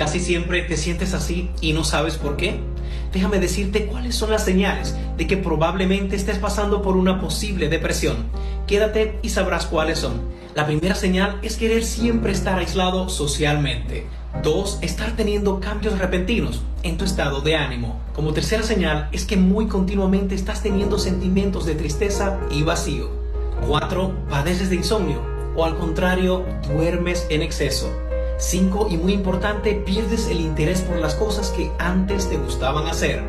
Casi siempre te sientes así y no sabes por qué. Déjame decirte cuáles son las señales de que probablemente estés pasando por una posible depresión. Quédate y sabrás cuáles son. La primera señal es querer siempre estar aislado socialmente. Dos, estar teniendo cambios repentinos en tu estado de ánimo. Como tercera señal es que muy continuamente estás teniendo sentimientos de tristeza y vacío. Cuatro, padeces de insomnio o al contrario, duermes en exceso. 5. Y muy importante, pierdes el interés por las cosas que antes te gustaban hacer.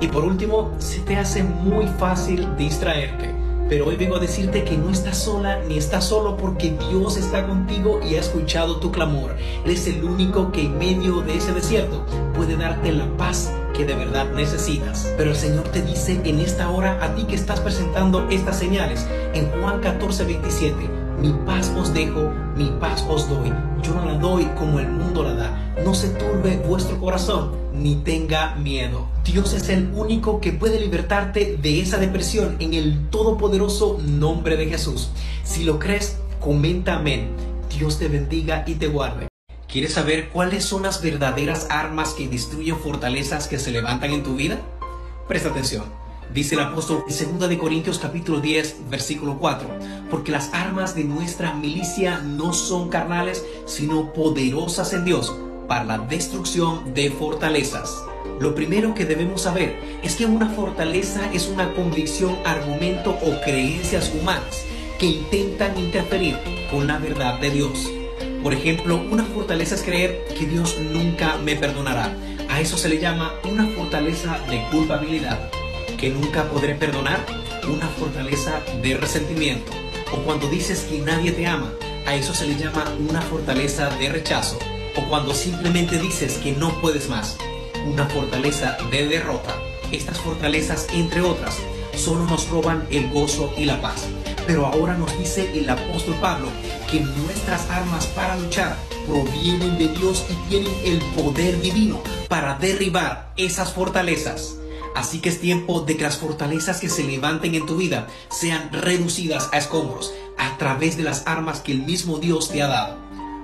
Y por último, se te hace muy fácil distraerte. Pero hoy vengo a decirte que no estás sola ni estás solo porque Dios está contigo y ha escuchado tu clamor. Él es el único que en medio de ese desierto puede darte la paz que de verdad necesitas. Pero el Señor te dice en esta hora a ti que estás presentando estas señales en Juan 14, 27 mi paz os dejo, mi paz os doy. Yo no la doy como el mundo la da. No se turbe vuestro corazón, ni tenga miedo. Dios es el único que puede libertarte de esa depresión en el todopoderoso nombre de Jesús. Si lo crees, comenta amén. Dios te bendiga y te guarde. ¿Quieres saber cuáles son las verdaderas armas que destruyen fortalezas que se levantan en tu vida? Presta atención. Dice el apóstol en 2 de Corintios capítulo 10, versículo 4, porque las armas de nuestra milicia no son carnales, sino poderosas en Dios para la destrucción de fortalezas. Lo primero que debemos saber es que una fortaleza es una convicción, argumento o creencias humanas que intentan interferir con la verdad de Dios. Por ejemplo, una fortaleza es creer que Dios nunca me perdonará. A eso se le llama una fortaleza de culpabilidad que nunca podré perdonar, una fortaleza de resentimiento. O cuando dices que nadie te ama, a eso se le llama una fortaleza de rechazo. O cuando simplemente dices que no puedes más, una fortaleza de derrota. Estas fortalezas, entre otras, solo nos roban el gozo y la paz. Pero ahora nos dice el apóstol Pablo que nuestras armas para luchar provienen de Dios y tienen el poder divino para derribar esas fortalezas. Así que es tiempo de que las fortalezas que se levanten en tu vida sean reducidas a escombros a través de las armas que el mismo Dios te ha dado.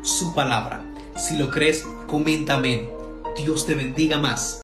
Su palabra. Si lo crees, coméntame. Dios te bendiga más.